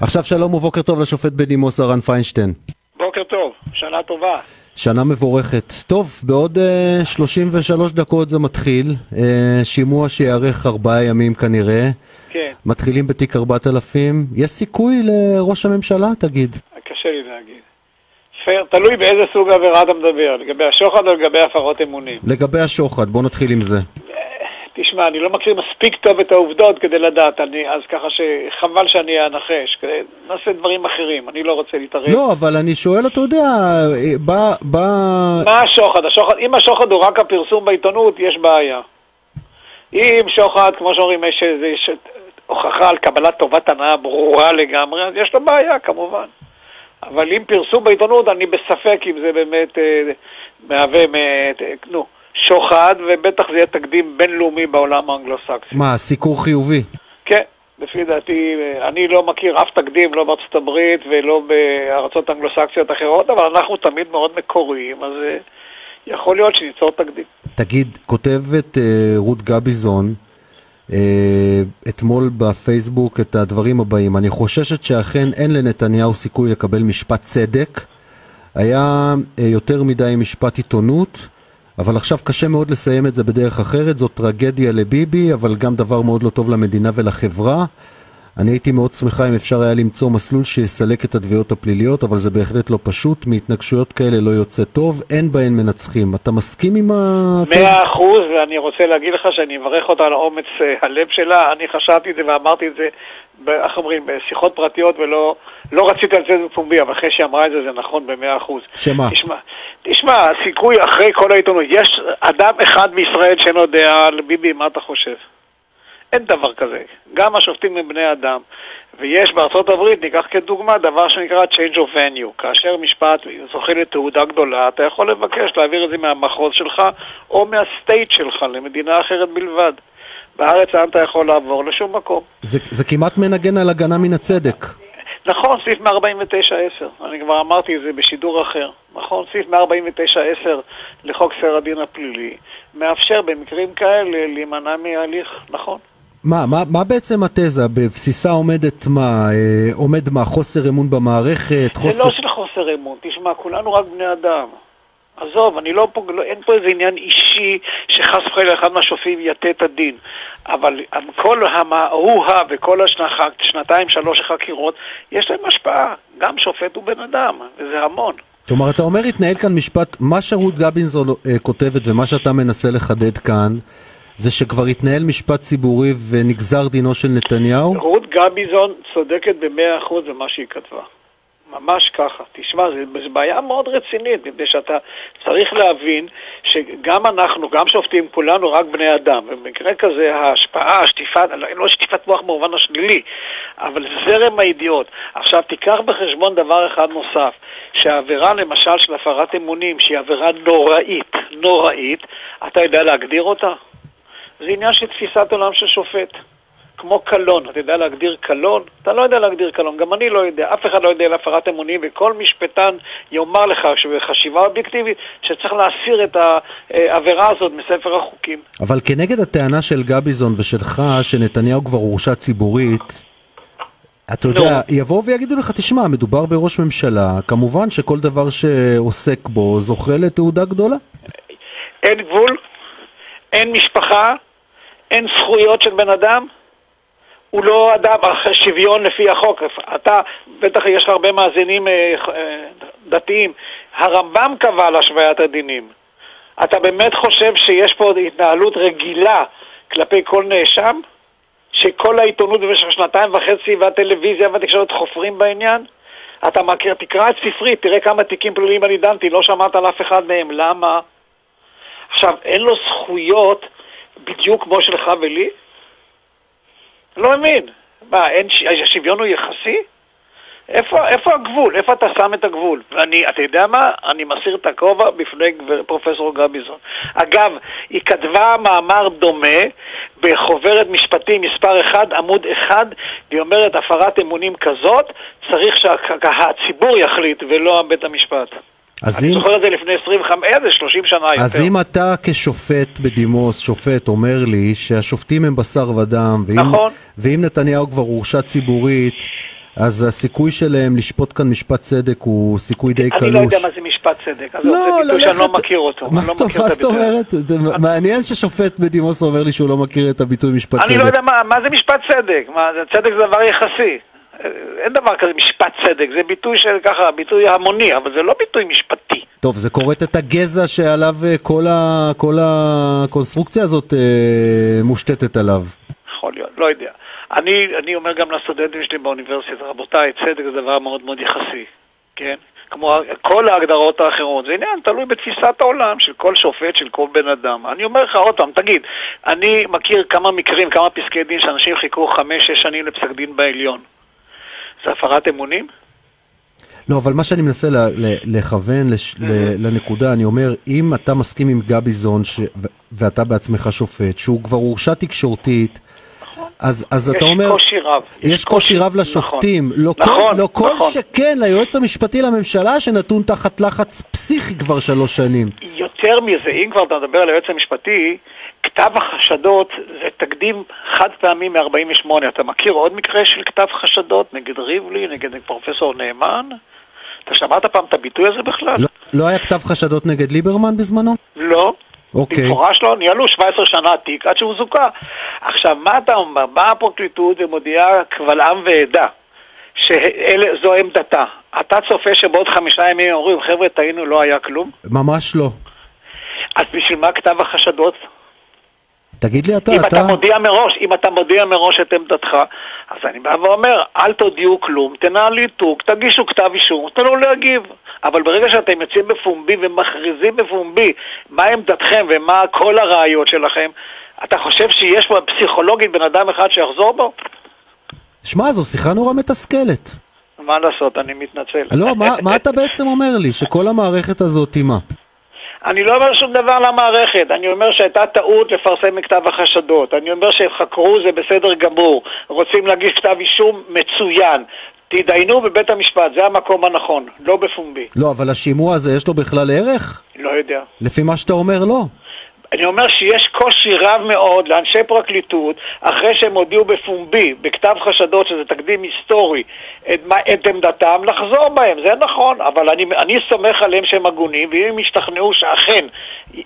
עכשיו שלום ובוקר טוב לשופט בדימוס הרן פיינשטיין. בוקר טוב, שנה טובה. שנה מבורכת. טוב, בעוד uh, 33 דקות זה מתחיל, uh, שימוע שיארך ארבעה ימים כנראה. כן, מתחילים בתיק 4000, יש סיכוי לראש הממשלה, תגיד? קשה לי להגיד. פייר, תלוי באיזה סוג עבירה אתה מדבר, לגבי השוחד או לגבי הפרות אמונים. לגבי השוחד, בוא נתחיל עם זה. תשמע, אני לא מכיר מספיק טוב את העובדות כדי לדעת, אני, אז ככה שחבל שאני אנחש, נעשה דברים אחרים, אני לא רוצה להתערב. לא, אבל אני שואל, אתה יודע, בא... בא... מה השוחד? השוחד? אם השוחד הוא רק הפרסום בעיתונות, יש בעיה. אם שוחד, כמו שאומרים, יש איזו יש הוכחה על קבלת טובת הנאה ברורה לגמרי, אז יש לו בעיה כמובן. אבל אם פרסום בעיתונות, אני בספק אם זה באמת אה, מהווה, אה, נו, שוחד, ובטח זה יהיה תקדים בינלאומי בעולם האנגלו-סקסי. מה, סיקור חיובי? כן, לפי דעתי, אני לא מכיר אף תקדים, לא בארצות הברית ולא בארצות אנגלו-סקסיות אחרות, אבל אנחנו תמיד מאוד מקוריים, אז אה, יכול להיות שניצור תקדים. תגיד, כותבת אה, רות גביזון אה, אתמול בפייסבוק את הדברים הבאים: אני חוששת שאכן אין לנתניהו סיכוי לקבל משפט צדק. היה אה, יותר מדי משפט עיתונות, אבל עכשיו קשה מאוד לסיים את זה בדרך אחרת. זאת טרגדיה לביבי, אבל גם דבר מאוד לא טוב למדינה ולחברה. אני הייתי מאוד שמחה אם אפשר היה למצוא מסלול שיסלק את התביעות הפליליות, אבל זה בהחלט לא פשוט. מהתנגשויות כאלה לא יוצא טוב, אין בהן מנצחים. אתה מסכים עם ה... מאה אחוז, ואני רוצה להגיד לך שאני מברך אותה על אומץ אה, הלב שלה. אני חשבתי את זה ואמרתי את זה, איך אומרים, בשיחות פרטיות, ולא לא רציתי על זה בפומבי, אבל אחרי שהיא אמרה את זה, זה נכון במאה אחוז. שמה? תשמע, תשמע, הסיכוי אחרי כל העיתונות, יש אדם אחד בישראל שאין לו דעה על ביבי, מה אתה חושב? אין דבר כזה. גם השופטים הם בני אדם. ויש בארצות הברית, ניקח כדוגמה, דבר שנקרא change of venue. כאשר משפט זוכה לתעודה גדולה, אתה יכול לבקש להעביר את זה מהמחוז שלך או מהסטייט שלך למדינה אחרת בלבד. בארץ לאן אתה יכול לעבור? לשום מקום. זה, זה כמעט מנגן על הגנה מן הצדק. נכון, סעיף 149.10, אני כבר אמרתי את זה בשידור אחר. נכון, סעיף 149.10 לחוק סדר הדין הפלילי מאפשר במקרים כאלה להימנע מהליך, נכון. מה, מה, מה בעצם התזה? בבסיסה עומדת מה? אה, עומד מה? חוסר אמון במערכת? זה חוסר... לא של חוסר אמון, תשמע, כולנו רק בני אדם. עזוב, אני לא פה, לא, אין פה איזה עניין אישי שחס וחלילה אחד מהשופטים יטה את הדין. אבל כל המהוה וכל השנתיים, שלוש החקירות, יש להם השפעה. גם שופט הוא בן אדם, וזה המון. כלומר, אתה אומר, התנהל כאן משפט, מה שרות גבינזון אה, כותבת ומה שאתה מנסה לחדד כאן, זה שכבר התנהל משפט ציבורי ונגזר דינו של נתניהו? רות גביזון צודקת במאה אחוז במה שהיא כתבה. ממש ככה. תשמע, זו בעיה מאוד רצינית, מפני שאתה צריך להבין שגם אנחנו, גם שופטים, כולנו רק בני אדם. ובמקרה כזה ההשפעה, השטיפת, לא שטיפת מוח במובן השלילי, אבל זרם הידיעות. עכשיו, תיקח בחשבון דבר אחד נוסף, שהעבירה למשל של הפרת אמונים, שהיא עבירה נוראית, נוראית, אתה יודע להגדיר אותה? זה עניין של תפיסת עולם של שופט. כמו קלון, אתה יודע להגדיר קלון? אתה לא יודע להגדיר קלון, גם אני לא יודע, אף אחד לא יודע על הפרת אמונים, וכל משפטן יאמר לך שבחשיבה אובייקטיבית שצריך להסיר את העבירה הזאת מספר החוקים. אבל כנגד הטענה של גביזון ושלך שנתניהו כבר הורשע ציבורית, אתה יודע, נו. יבואו ויגידו לך, תשמע, מדובר בראש ממשלה, כמובן שכל דבר שעוסק בו זוכה לתעודה גדולה. אין גבול, אין משפחה, אין זכויות של בן אדם, הוא לא אדם, שוויון לפי החוק. אתה, בטח יש לך הרבה מאזינים אה, אה, דתיים. הרמב"ם קבע על השוויית הדינים. אתה באמת חושב שיש פה התנהלות רגילה כלפי כל נאשם? שכל העיתונות במשך שנתיים וחצי והטלוויזיה והתקשורת חופרים בעניין? אתה מכיר, תקרא את ספרי, תראה כמה תיקים פליליים אני דנתי, לא שמעת על אף אחד מהם, למה? עכשיו, אין לו זכויות בדיוק כמו שלך ולי? לא מבין. מה, אין, השוויון הוא יחסי? איפה, איפה הגבול? איפה אתה שם את הגבול? ואני, אתה יודע מה? אני מסיר את הכובע בפני גבר, פרופסור גביזון. אגב, היא כתבה מאמר דומה בחוברת משפטים מספר 1, עמוד 1, והיא אומרת, הפרת אמונים כזאת, צריך שהציבור יחליט ולא בית המשפט. אז אני אם, זוכר את זה לפני 25, אה, זה 30 שנה יותר. אז אם אתה כשופט בדימוס, שופט, אומר לי שהשופטים הם בשר ודם, ואם, נכון. ואם נתניהו כבר הורשע ציבורית, אז הסיכוי שלהם לשפוט כאן משפט צדק הוא סיכוי די קלוש. אני לא יודע מה זה משפט צדק, אז לא, זה ביטוי שאני לא מכיר אותו. מה אני לא זאת מה זאת. אומרת? מעניין ששופט בדימוס אומר לי שהוא לא מכיר את הביטוי משפט צדק. אני לא יודע מה, מה זה משפט צדק, מה, צדק זה דבר יחסי. אה, אין דבר כזה משפט צדק, זה ביטוי של ככה, ביטוי המוני, אבל זה לא ביטוי משפטי. טוב, זה כורת את הגזע שעליו אה, כל, ה, כל הקונסטרוקציה הזאת אה, מושתתת עליו. יכול להיות, לא יודע. אני, אני אומר גם לסטודנטים שלי באוניברסיטה, רבותיי, צדק זה דבר מאוד מאוד יחסי, כן? כמו כל ההגדרות האחרות, זה עניין תלוי בתפיסת העולם של כל שופט, של כל בן אדם. אני אומר לך עוד פעם, תגיד, אני מכיר כמה מקרים, כמה פסקי דין שאנשים חיכו חמש-שש שנים לפסק דין בעליון. זה הפרת אמונים? לא, אבל מה שאני מנסה ל, ל, לכוון לש, ל, לנקודה, אני אומר, אם אתה מסכים עם גביזון, ש, ו, ואתה בעצמך שופט, שהוא כבר הורשע תקשורתית, אז, אז אתה אומר, יש קושי רב. יש קושי רב לשופטים, נכון, לא, נכון, כל, לא כל נכון. שכן ליועץ המשפטי לממשלה שנתון תחת לחץ פסיכי כבר שלוש שנים. יותר מזה, אם כבר אתה מדבר על היועץ המשפטי, כתב החשדות זה תקדים חד פעמי מ-48. אתה מכיר עוד מקרה של כתב חשדות נגד ריבלי, נגד פרופסור נאמן? אתה שמעת פעם את הביטוי הזה בכלל? לא, לא היה כתב חשדות נגד ליברמן בזמנו? לא. אוקיי. במפורש לא, ניהלו 17 שנה תיק עד שהוא זוכה. עכשיו, מה אתה אומר? באה הפרקליטות ומודיעה קבל עם ועדה שזו עמדתה. אתה צופה שבעוד חמישה ימים אומרים, חבר'ה, טעינו, לא היה כלום? ממש לא. אז בשביל מה כתב החשדות? תגיד לי אתה, אם אתה... אתה מודיע מראש, אם אתה מודיע מראש את עמדתך, אז אני בא ואומר, אל תודיעו כלום, תנהלו איתוק, תגישו כתב אישום, תנו להגיב. אבל ברגע שאתם יוצאים בפומבי ומכריזים בפומבי מה עמדתכם ומה כל הראיות שלכם, אתה חושב שיש פה פסיכולוגית בן אדם אחד שיחזור בו? שמע, זו שיחה נורא מתסכלת. מה לעשות, אני מתנצל. לא, מה, מה אתה בעצם אומר לי? שכל המערכת הזאת היא מה? אני לא אומר שום דבר למערכת, אני אומר שהייתה טעות לפרסם מכתב החשדות, אני אומר שחקרו זה בסדר גמור, רוצים להגיש כתב אישום מצוין, תתדיינו בבית המשפט, זה המקום הנכון, לא בפומבי, לא, אבל השימוע הזה יש לו בכלל ערך? לא יודע. לפי מה שאתה אומר, לא. אני אומר שיש קושי רב מאוד לאנשי פרקליטות, אחרי שהם הודיעו בפומבי, בכתב חשדות, שזה תקדים היסטורי, את, את עמדתם, לחזור בהם, זה נכון, אבל אני, אני סומך עליהם שהם הגונים, ואם הם ישתכנעו שאכן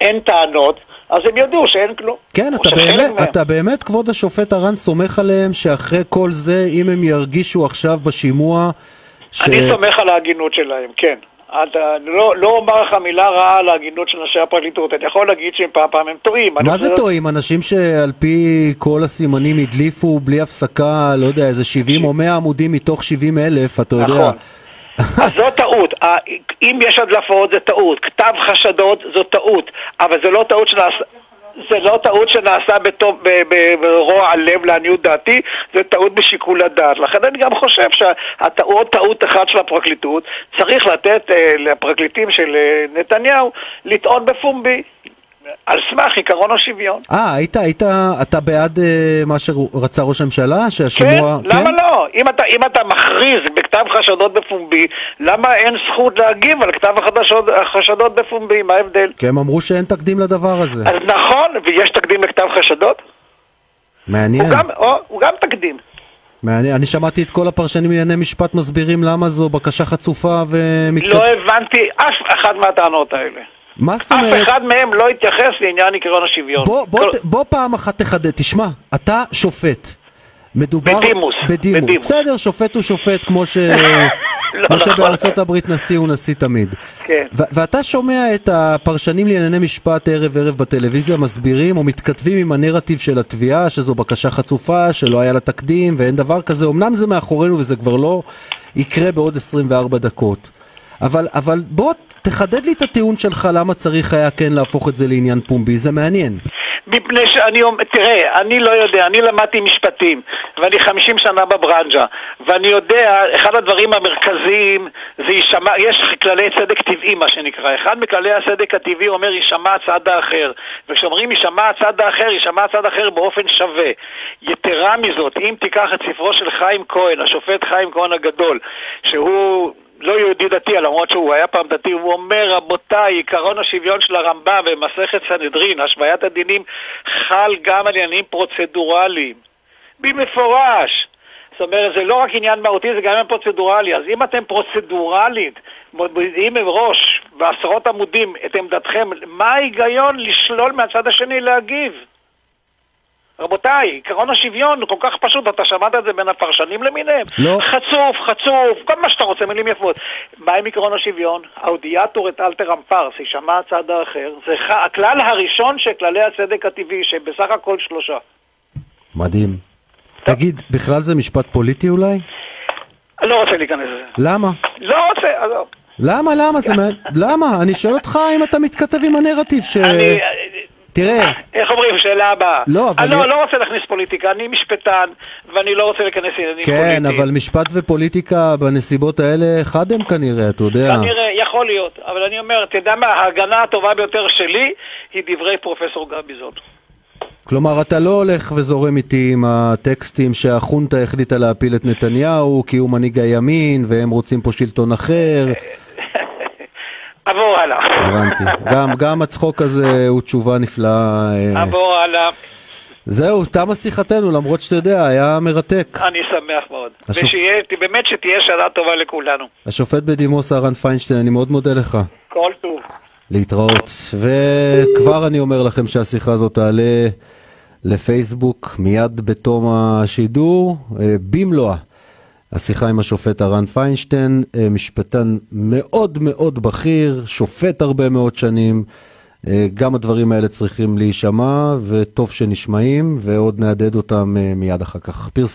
אין טענות, אז הם ידעו שאין כלום. כן, אתה באמת, מהם. אתה באמת, כבוד השופט ארן, סומך עליהם שאחרי כל זה, אם הם ירגישו עכשיו בשימוע, ש... אני סומך על ההגינות שלהם, כן. אתה, לא, לא אומר לך מילה רעה על ההגינות של אנשי הפרקליטות, אני יכול להגיד שהם פעם פעם הם טועים. מה זה טועים? אנשים שעל פי כל הסימנים הדליפו בלי הפסקה, לא יודע, איזה 70 או 100 עמודים מתוך 70 אלף, אתה יודע. נכון. אז זו טעות. אם יש הדלפות זה טעות. כתב חשדות זו טעות. אבל זה לא טעות שנעשה... זה לא טעות שנעשה בטוב, ברוע הלב לעניות דעתי, זה טעות בשיקול הדעת. לכן אני גם חושב שהטעות, טעות אחת של הפרקליטות, צריך לתת אה, לפרקליטים של אה, נתניהו לטעון בפומבי, על סמך עקרון השוויון. אה, היית, היית, אתה בעד אה, מה שרצה ראש הממשלה? כן, שהשימוע... למה לא? אם אתה, אם אתה מכריז בכתב חשדות בפומבי, למה אין זכות להגיב על כתב החדשות, החשדות בפומבי? מה ההבדל? כי הם אמרו שאין תקדים לדבר הזה. אז נכון, ויש תקדים לכתב חשדות? מעניין, הוא גם, או, הוא גם תקדים. מעניין. אני שמעתי את כל הפרשנים לענייני משפט מסבירים למה זו בקשה חצופה ומתקד... לא הבנתי אף אחת מהטענות האלה. מה זאת אף אומרת? אחד מהם לא התייחס לעניין עקרון השוויון. בוא, בוא, כל- בוא פעם אחת תחדד, תשמע, אתה שופט. מדובר... בדימוס, בדימוס. בדימוס. בסדר, שופט הוא שופט, כמו, ש... לא כמו נכון. שבארצות הברית נשיא הוא נשיא תמיד. כן. ו- ואתה שומע את הפרשנים לענייני משפט ערב ערב בטלוויזיה מסבירים או מתכתבים עם הנרטיב של התביעה, שזו בקשה חצופה, שלא היה לה תקדים ואין דבר כזה. אמנם זה מאחורינו וזה כבר לא יקרה בעוד 24 דקות. אבל, אבל בוא תחדד לי את הטיעון שלך למה צריך היה כן להפוך את זה לעניין פומבי, זה מעניין. מפני שאני אומר, תראה, אני לא יודע, אני למדתי משפטים, ואני 50 שנה בברנז'ה, ואני יודע, אחד הדברים המרכזיים זה יישמע, יש כללי צדק טבעי מה שנקרא, אחד מכללי הצדק הטבעי אומר יישמע הצד האחר, וכשאומרים יישמע הצד האחר, יישמע הצד האחר באופן שווה. יתרה מזאת, אם תיקח את ספרו של חיים כהן, השופט חיים כהן הגדול, שהוא... לא יהודי דתי, למרות שהוא היה פעם דתי, הוא אומר, רבותיי, עקרון השוויון של הרמב"ם במסכת סנהדרין, השוויית הדינים, חל גם על עניינים פרוצדורליים. במפורש. זאת אומרת, זה לא רק עניין מהותי, זה גם עניין פרוצדורלי. אז אם אתם פרוצדורלית מודיעים מראש בעשרות עמודים את עמדתכם, מה ההיגיון לשלול מהצד השני להגיב? רבותיי, עקרון השוויון הוא כל כך פשוט, אתה שמעת את זה בין הפרשנים למיניהם? לא. חצוף, חצוף, כל מה שאתה רוצה, מילים יפות. מה עם עקרון השוויון? האודיאטור את אלתרם פרס, יישמע הצד האחר. זה ח... הכלל הראשון של כללי הצדק הטבעי, שהם בסך הכל שלושה. מדהים. תגיד, בכלל זה משפט פוליטי אולי? לא רוצה להיכנס לזה. למה? לא רוצה, עזוב. למה, למה? זה מה... למה? אני שואל אותך אם אתה מתכתב עם הנרטיב ש... אני... תראה, איך אומרים, שאלה הבאה. לא, אבל אני לא, אני- לא רוצה להכניס פוליטיקה, אני משפטן, ואני לא רוצה להיכנס לעניינים כן, פוליטיים. אבל משפט ופוליטיקה בנסיבות האלה אחד הם כנראה, אתה יודע. כנראה, יכול להיות, אבל אני אומר, אתה יודע מה, ההגנה הטובה ביותר שלי היא דברי פרופסור גביזון. כלומר, אתה לא הולך וזורם איתי עם הטקסטים שהחונטה החליטה להפיל את נתניהו כי הוא מנהיג הימין והם רוצים פה שלטון אחר. עבור הלאה. הבנתי. גם, גם הצחוק הזה הוא תשובה נפלאה. אה, עבור הלאה. זהו, תמה שיחתנו, למרות שאתה יודע, היה מרתק. אני שמח מאוד. השופ- ושיהיה, באמת שתהיה שנה טובה לכולנו. השופט בדימוס אהרן פיינשטיין, אני מאוד מודה לך. כל טוב. להתראות. וכבר אני אומר לכם שהשיחה הזאת תעלה לפייסבוק מיד בתום השידור, אה, במלואה. השיחה עם השופט אהרן פיינשטיין, אה, משפטן מאוד מאוד בכיר, שופט הרבה מאוד שנים. אה, גם הדברים האלה צריכים להישמע, וטוב שנשמעים, ועוד נהדהד אותם אה, מיד אחר כך. פרסום